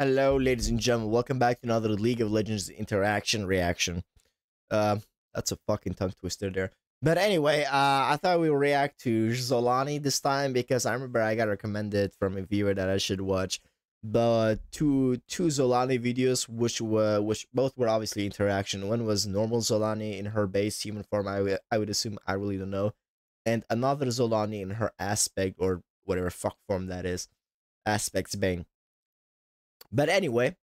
Hello, ladies and gentlemen. Welcome back to another League of Legends interaction reaction. Uh, that's a fucking tongue twister there. But anyway, uh, I thought we would react to Xolaani this time because I remember I got recommended from a viewer that I should watch the two two Xolaani videos, which were which both were obviously interaction. One was normal Xolaani in her base human form. I I would assume I really don't know, and another Xolaani in her aspect or whatever fuck form that is, aspects bane. But anyway,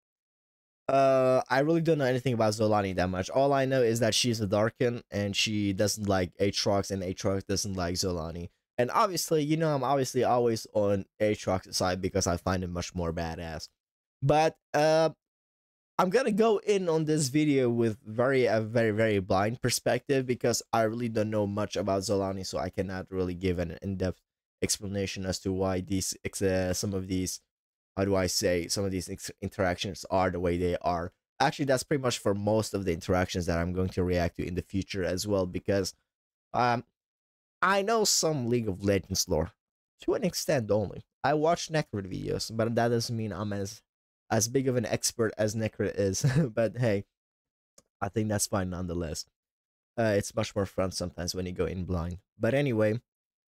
uh, I really don't know anything about Xolaani that much. All I know is that she's a Darkin and she doesn't like Aatrox and Aatrox doesn't like Xolaani. And obviously, you know, I'm obviously always on Aatrox's side because I find him much more badass. But uh, I'm gonna go in on this video with very a very very blind perspective because I really don't know much about Xolaani, so I cannot really give an in-depth explanation as to why these uh, some of these how do I say some of these interactions are the way they are. Actually, that's pretty much for most of the interactions that I'm going to react to in the future as well because um I know some League of Legends lore to an extent only. I watch Necrit videos, but that doesn't mean I'm as as big of an expert as Necrit is. but hey, I think that's fine nonetheless. Uh, it's much more fun sometimes when you go in blind. But anyway,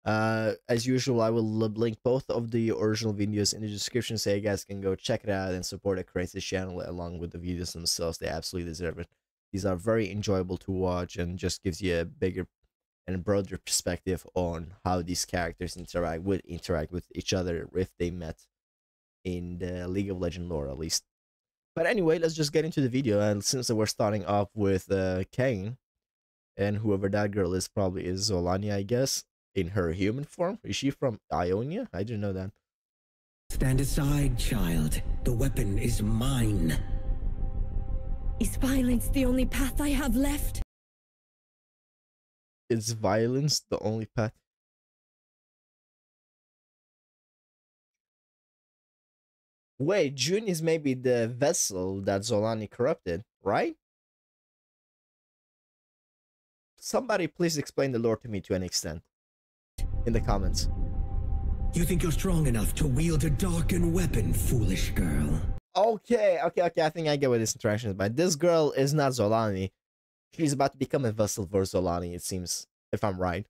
uh, as usual, I will link both of the original videos in the description so you guys can go check it out and support the creative channel along with the videos themselves. They absolutely deserve it. These are very enjoyable to watch and just gives you a bigger and broader perspective on how these characters interact with interact with each other if they met in the League of Legend lore at least. But anyway, let's just get into the video and since we're starting off with uh, Kayn and whoever that girl is probably is Xolaani, I guess in her human form? Is she from Ionia? I didn't know that. Stand aside, child. The weapon is mine. Is violence the only path I have left? Is violence the only path? Wait, June is maybe the vessel that Xolaani corrupted, right? Somebody please explain the lore to me to an extent in the comments. You think you're strong enough to wield a Darkin weapon, foolish girl? Okay, okay, okay. I think I get what this interaction is But This girl is not Xolaani. She's about to become a vessel for Xolaani, it seems, if I'm right.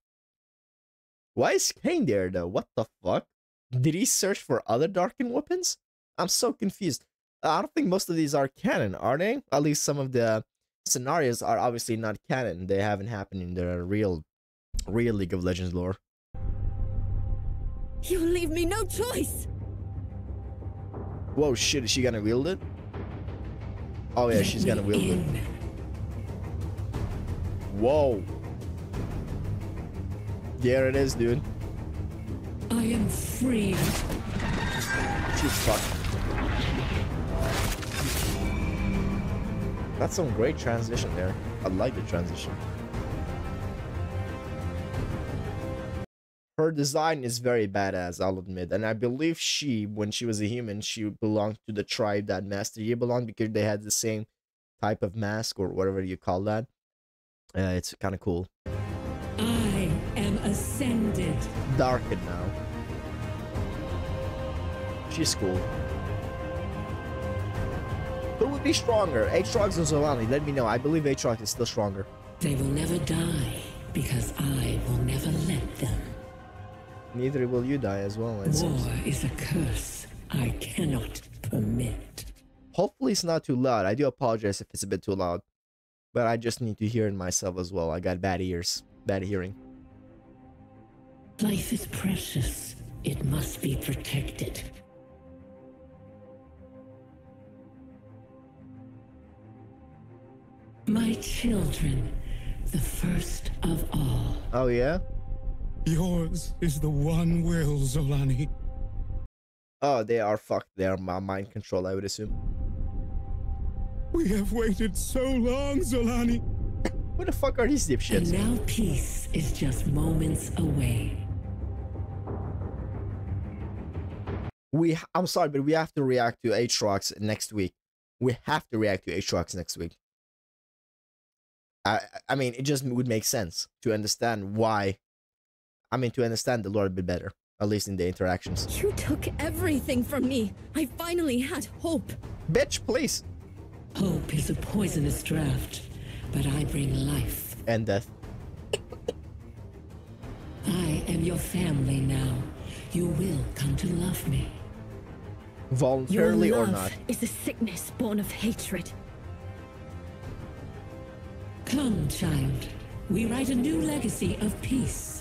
Why is Kayn there, though? What the fuck? Did he search for other Darkin weapons? I'm so confused. I don't think most of these are canon, are they? At least some of the scenarios are obviously not canon. They haven't happened in the real, real League of Legends lore. You leave me no choice. Whoa, shit, is she gonna wield it? Oh yeah, she's gonna wield it. Whoa. There it is, dude. I am free. She's fucked. That's some great transition there. I like the transition. Her design is very badass, I'll admit. And I believe she, when she was a human, she belonged to the tribe that Master Yi belonged because they had the same type of mask or whatever you call that. Uh, it's kind of cool. I am ascended. Darkened now. She's cool. Who would be stronger? Aatrox or Xolaani? Let me know. I believe Aatrox is still stronger. They will never die because I will never let them. Neither will you die as well. War seems. is a curse I cannot permit. Hopefully it's not too loud. I do apologize if it's a bit too loud. But I just need to hear it myself as well. I got bad ears. Bad hearing. Life is precious. It must be protected. My children, the first of all. Oh, yeah? Yours is the one will, Xolaani. Oh, they are fucked. They are my mind control, I would assume. We have waited so long, Xolaani. What the fuck are these dipshits? And now peace is just moments away. We, I'm sorry, but we have to react to Aatrox next week. We have to react to Aatrox next week. I, I mean, it just would make sense to understand why I mean, to understand the lore a bit better. At least in the interactions. You took everything from me. I finally had hope. Bitch, please. Hope is a poisonous draft, but I bring life. And death. I am your family now. You will come to love me. Your Voluntarily or love not. is a sickness born of hatred. Come, child. We write a new legacy of peace.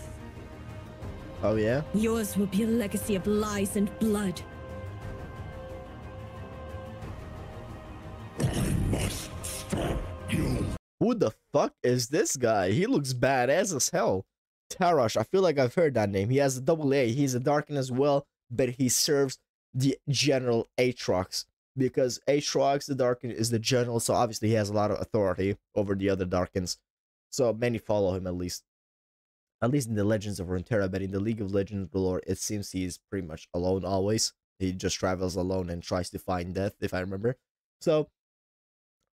Oh yeah? Yours will be a legacy of lies and blood. Who the fuck is this guy? He looks badass as hell. Tarash, I feel like I've heard that name. He has a double A. He's a Darkin as well, but he serves the general Aatrox. Because Aatrox, the Darkin, is the general, so obviously he has a lot of authority over the other Darkins. So many follow him at least. At least in the Legends of Runeterra, but in the League of Legends lore, it seems he is pretty much alone always. He just travels alone and tries to find death, if I remember. So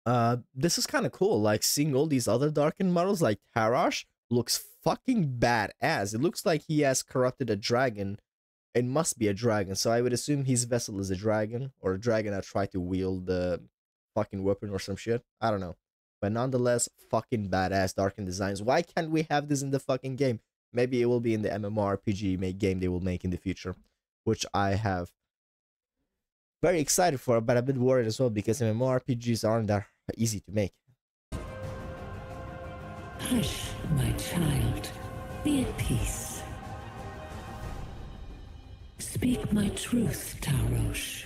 uh this is kind of cool like seeing all these other Darkin models like Tarash looks fucking badass it looks like he has corrupted a dragon it must be a dragon so i would assume his vessel is a dragon or a dragon that tried to wield the fucking weapon or some shit i don't know but nonetheless fucking badass Darkin designs why can't we have this in the fucking game maybe it will be in the mmorpg make game they will make in the future which i have very excited for but a bit worried as well because mmorpgs aren't that easy to make Hush, my child. Be at peace. Speak my truth, Tarosh.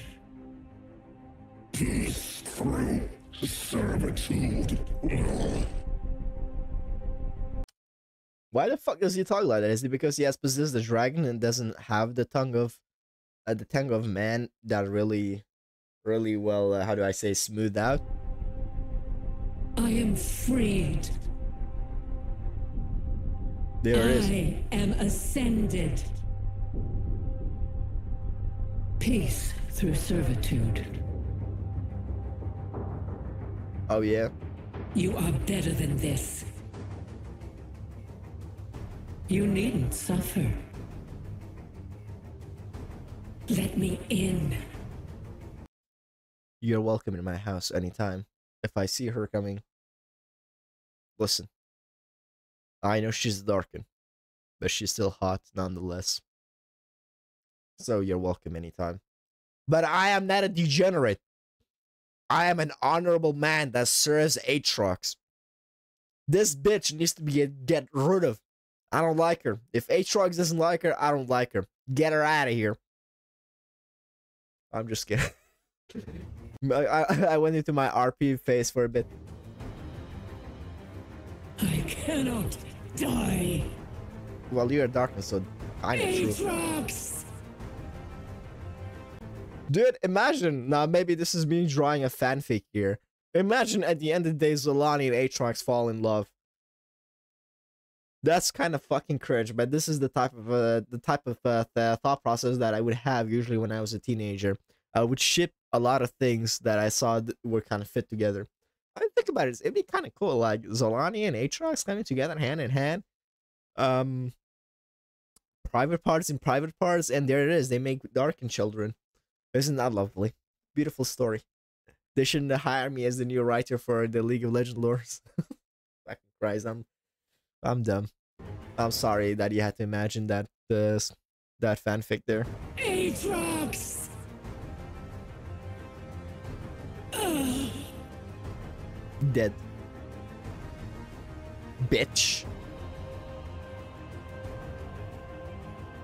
Peace through servitude. Why the fuck does he talk like that? Is it because he has possessed the dragon and doesn't have the tongue of, uh, the tongue of man that really, really well? Uh, how do I say smoothed out? I am freed. There it is. I am ascended. Peace through servitude. Oh yeah. You are better than this. You needn't suffer. Let me in. You're welcome in my house anytime. If I see her coming, listen. I know she's darkened, but she's still hot nonetheless. So you're welcome anytime. But I am not a degenerate. I am an honorable man that serves Aatrox. This bitch needs to be get, rid of. I don't like her. If Aatrox doesn't like her, I don't like her. Get her out of here. I'm just kidding. I, I, I went into my RP phase for a bit. I cannot die. Well, you're a darkness, so of true. Aatrox! Dude, imagine now. Maybe this is me drawing a fanfic here. Imagine at the end of the day, Xolaani and Aatrox fall in love. That's kind of fucking cringe, but this is the type of uh, the type of uh, th- thought process that I would have usually when I was a teenager. I would ship a lot of things that I saw that were kind of fit together. I mean, think about it. It'd be kind of cool, like Xolaani and Aatrox coming together hand in hand. Um, private parts in private parts, and there it is. They make Darkin children. Isn't that lovely? Beautiful story. They shouldn't hire me as the new writer for the League of Legends lores. Fucking Christ, I'm, I'm dumb. I'm sorry that you had to imagine that uh, that fanfic there. Aatrox! Dead. Bitch.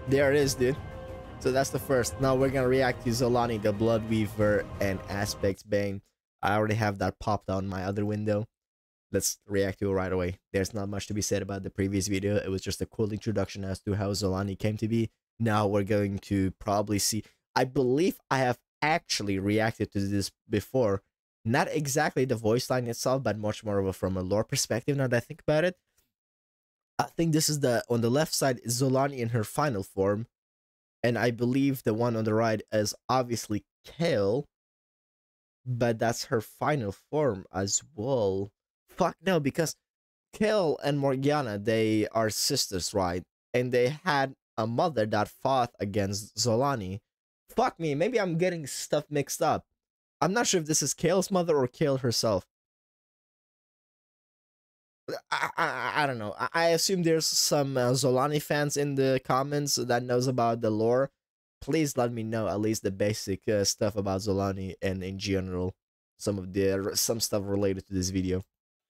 There it is, dude. So that's the first. Now we're gonna react to Xolaani, the Blood Weaver, and Aspects Bane. I already have that popped on my other window. Let's react to it right away. There's not much to be said about the previous video. It was just a cool introduction as to how Xolaani came to be. Now we're going to probably see. I believe I have actually reacted to this before. Not exactly the voice line itself, but much more of a, from a lore perspective now that I think about it. I think this is the on the left side Xolaani in her final form, and I believe the one on the right is obviously Kayle, but that's her final form as well. Fuck no, because Kayle and Morgana they are sisters, right? And they had a mother that fought against Xolaani. Fuck me, maybe I'm getting stuff mixed up. I'm not sure if this is Kayle's mother or Kayle herself. I, I, I don't know. I, I assume there's some uh, Xolaani fans in the comments that knows about the lore. Please let me know at least the basic uh, stuff about Xolaani and in general some of the some stuff related to this video.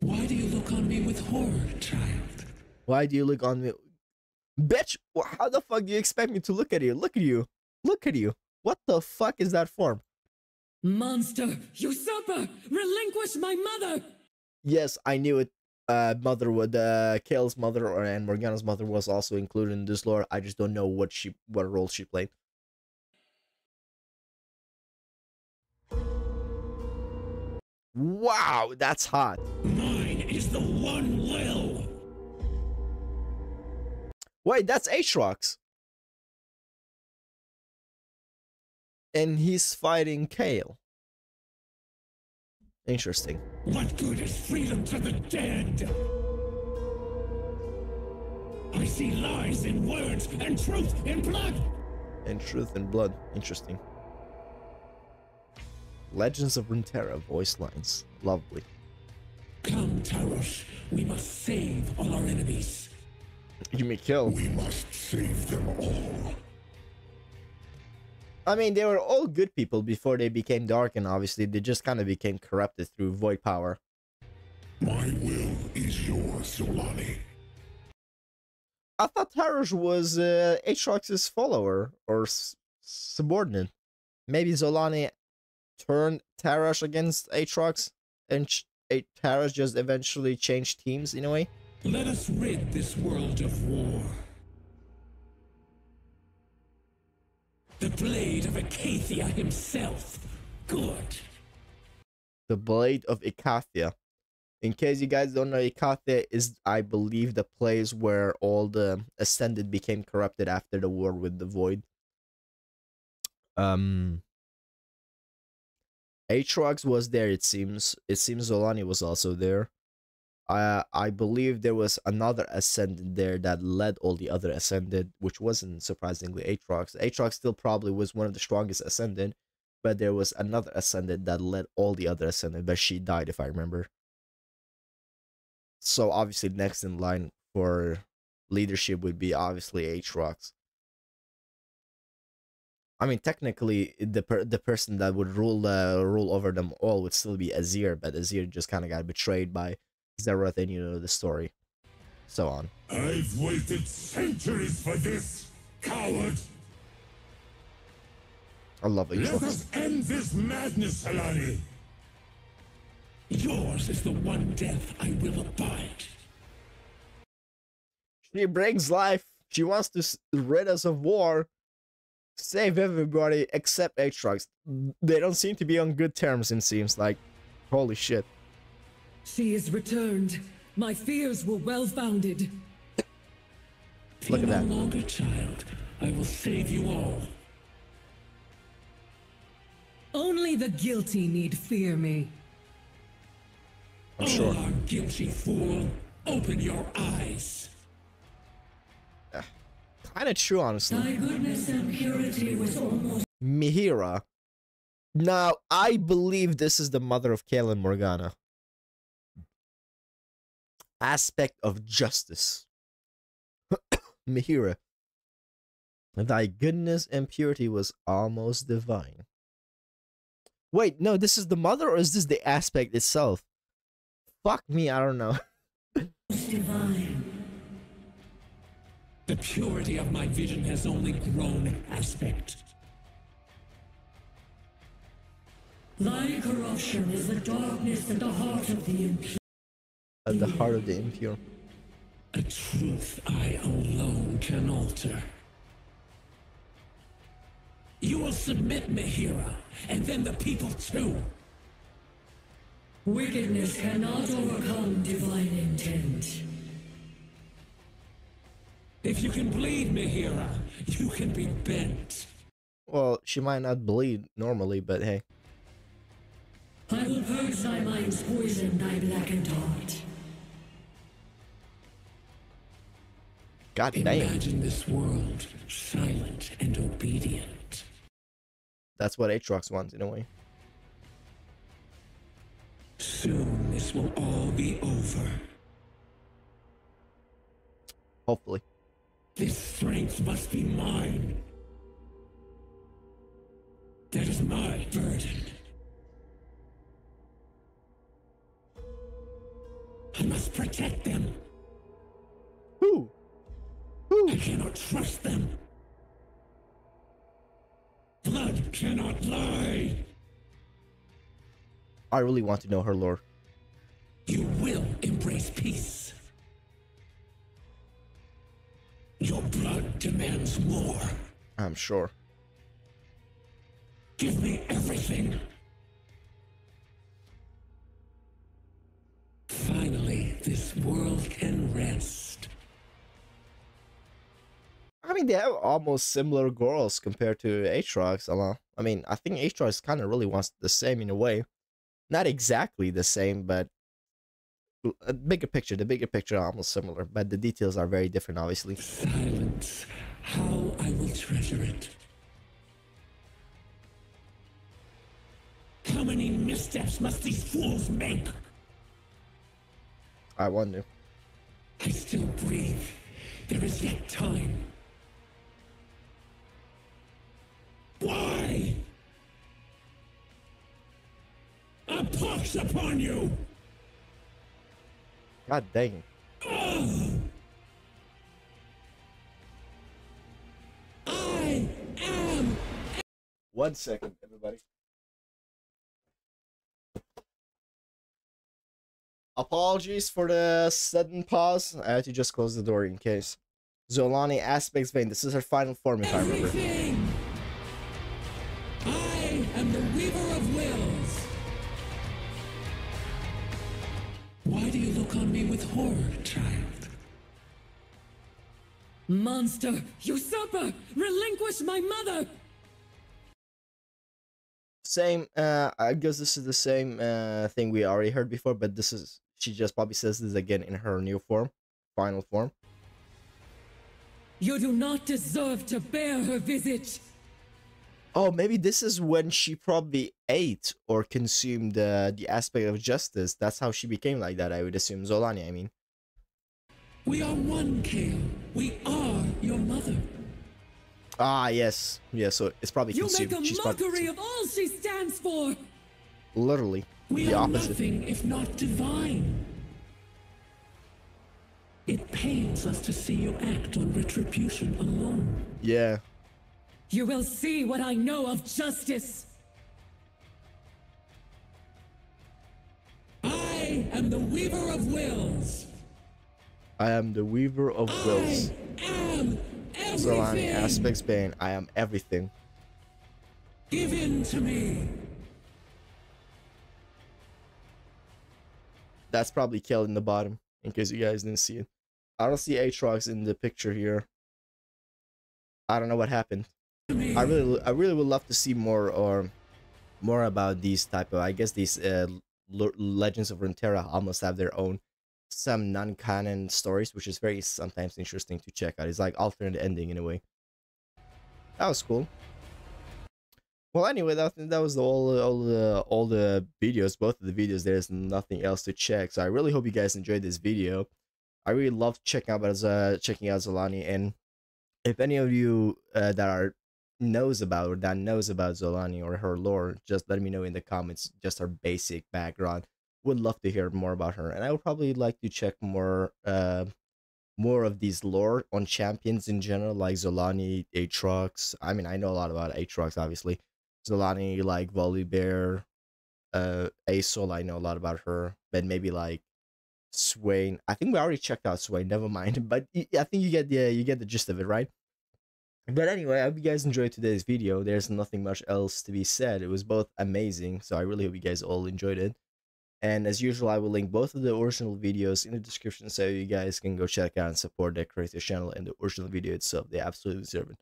Why do you look on me with horror, child? Why do you look on me? Bitch, how the fuck do you expect me to look at you? Look at you. Look at you. What the fuck is that form? Monster! Usurper! Relinquish my mother! Yes, I knew it. Uh, mother would uh, Kayle's mother or and Morgana's mother was also included in this lore. I just don't know what she what role she played. Wow, that's hot. Mine is the one will. Wait, that's Aatrox. And he's fighting Kayle. Interesting. What good is freedom to the dead? I see lies in words and truth in blood. And Truth and Blood. Interesting. Legends of Runeterra voice lines. Lovely. Come, Taros. We must save all our enemies. You may kill. We must save them all. I mean, they were all good people before they became dark, and obviously they just kind of became corrupted through void power. My will is yours, Xolaani. I thought Tarosh was uh, Aatrox's follower or s- subordinate. Maybe Xolaani turned Tarosh against Aatrox, and ch- A- Tarosh just eventually changed teams in a way. Let us rid this world of war. The blade of Icathia himself. Good. the Blade of Icathia. In case you guys don't know, Icathia is, I believe, the place where all the Ascended became corrupted after the war with the Void. Um, Aatrox was there. It seems. It seems Xolaani was also there. I I believe there was another Ascended there that led all the other Ascended, which wasn't surprisingly Aatrox. Aatrox still probably was one of the strongest Ascended but there was another ascendant that led all the other ascendant, but she died if I remember. So obviously next in line for leadership would be obviously Aatrox. I mean, technically, the per- the person that would rule uh, rule over them all would still be Azir, but Azir just kind of got betrayed by Xerath, and you know the story, so on. I've waited centuries for this, coward. I love Let Aatrox. us end this madness, Xolaani. Yours is the one death I will abide. She brings life. She wants to rid us of war. Save everybody except Aatrox. They don't seem to be on good terms, it seems like. Holy shit. She is returned. My fears were well founded. Look at that. no longer, child. I will save you all. Only the guilty need fear me. I'm sure. Oh, guilty fool. Open your eyes. Kind of true, honestly. Thy goodness and purity was almost Mihira. Now, I believe this is the mother of Kaelin Morgana. Aspect of justice. Mihira. Thy goodness and purity was almost divine. Wait, no, this is the mother or is this the aspect itself? Fuck me, I don't know. divine. The purity of my vision has only grown aspect. Thy corruption is the darkness at the heart of the impure. At the heart of the impure. A truth I alone can alter. You will submit, Mihira, and then the people too. Wickedness cannot overcome divine intent. If you can bleed, Mihira, you can be bent. Well, she might not bleed normally, but hey. I will purge thy mind's poison, thy blackened heart. God damn. Imagine this world silent and obedient. That's what Aatrox wants in a way. Soon this will all be over. Hopefully. This strength must be mine. That is my burden. I must protect them. Who? I cannot trust them. Blood cannot lie. I really want to know her lore. You will embrace peace. Your blood demands more. I'm sure. Give me everything. Finally, this world can rest. I mean, they have almost similar goals compared to Aatrox. Along, I mean, I think Aatrox kind of really wants the same in a way. Not exactly the same, but a uh, bigger picture. The bigger picture are almost similar, but the details are very different, obviously. Silence. How I will treasure it. How many missteps must these fools make? I wonder. I still breathe. There is yet time. Why? A pox upon you! God dang. I am One second, everybody. Apologies for the sudden pause. I had to just close the door in case. Xolaani Aspects Bane. This is her final form, if I remember. Me with horror, child? Monster! Usurper! Relinquish my mother! Same. Uh, I guess this is the same uh thing we already heard before, but this is she just probably says this again in her new form, final form. You do not deserve to bear her visage! Oh, maybe this is when she probably ate or consumed uh, the aspect of justice. That's how she became like that. I would assume Xolaani. I mean. We are one, Kayle. We are your mother. Ah, yes. Yeah, so it's probably You consumed. make a She's mockery of all she stands for! literally We the are opposite. nothing if not divine. It pains us to see you act on retribution alone. Yeah. You will see what I know of justice! I am the Weaver of Wills. I am the weaver of wills. I am Xolaani everything. aspects bane. I am everything. Give in to me. That's probably Kel in the bottom, in case you guys didn't see it. I don't see Aatrox in the picture here. I don't know what happened. I really, I really would love to see more or more about these type of. I guess these uh, L- Legends of Runeterra almost have their own some non-canon stories, which is very sometimes interesting to check out. It's like alternate ending in a way. That was cool. Well, anyway, that that was all all the all the videos, both of the videos. There's nothing else to check, so I really hope you guys enjoyed this video. I really loved checking out uh, checking out Xolaani, and if any of you uh, that are knows about or that knows about Xolaani or her lore, just let me know in the comments. Just her basic background. Would love to hear more about her, and I would probably like to check more uh more of these lore on champions in general, like Xolaani, Aatrox. I mean, I know a lot about Aatrox, obviously. Xolaani, like Volibear, uh, Asol, I know a lot about her, but maybe like Swain. I think we already checked out Swain. Never mind, but I think you get the you get the gist of it, right? But anyway, I hope you guys enjoyed today's video. There's nothing much else to be said. It was both amazing, so I really hope you guys all enjoyed it. And as usual, I will link both of the original videos in the description so you guys can go check out and support the creator's channel and the original video itself. They absolutely deserve it.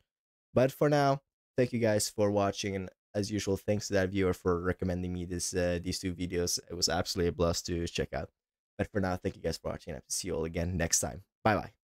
But for now, thank you guys for watching and as usual, thanks to that viewer for recommending me this uh, these two videos. It was absolutely a blast to check out. But for now, thank you guys for watching. I have to see you all again next time. Bye bye.